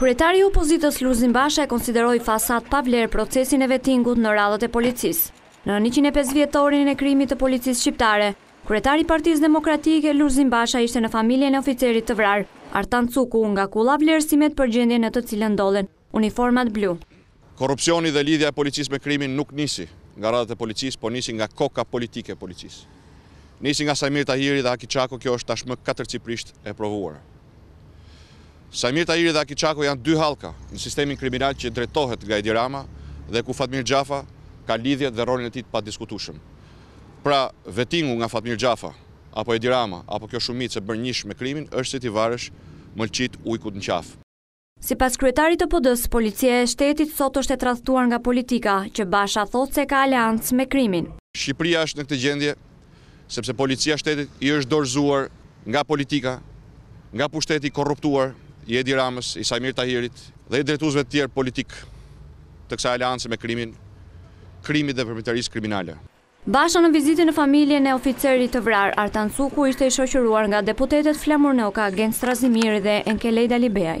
Kryetari i opozitës Lulzim Basha e konsideroi fasadë pa vlerë procesin e Vettingut në radhët e policisë. Në njëqind e pesë vjetorin e krijimit të policisë shqiptare, kryetari i Partisë Demokratike, Lulzim Basha ishte në familjen e oficerit të vrarë, Artan Cuku, nga ku dha vlerësimet për gjendjen në të cilën ndodhen. uniformat blu. Korrupsioni dhe lidhja e policisë me krimin nuk nisi nga radhët e policisë, po nisi nga koka politike e policisë. Nisi nga Saimir Tahiri dhe Haki Çako, kjo është tashmë katërcipërisht e provuar. Saimir Tahiri dhe Haki Çako janë dy hallka në sistemin kriminal që drejtohet nga Edi Rama dhe ku Fatmir Xhafa ka lidhjet dhe rolin e tij të padiskutueshëm. Pra, vettingu nga Fatmir Xhafa apo Edi Rama apo kjo shumicë se bërë njësh me krimin është si t'i varësh mëlçitë ujkut në qafë. Sipas kryetarit të PD-së, Policia e Shtetit sot është e tradhtuar nga politika, që Basha thotë se ka aleancë me krimin. Shqipëria është në këtë gjendje, sepse Policia e Shtetit i është dorëzuar nga politika, nga pushteti i korruptuar i Edi Ramës, i Saimir Tahirit dhe i drejtuesve të tjerë politikë të kësaj aleance me krimin, krimit dhe veprimtarisë kriminale. Basha në vizitën në familjen e oficerit të vrarë Artan Cuku ishte i shoqëruar nga deputetët Flamur Noka, Gent Strazimiri dhe Enkelejd Alibeaj.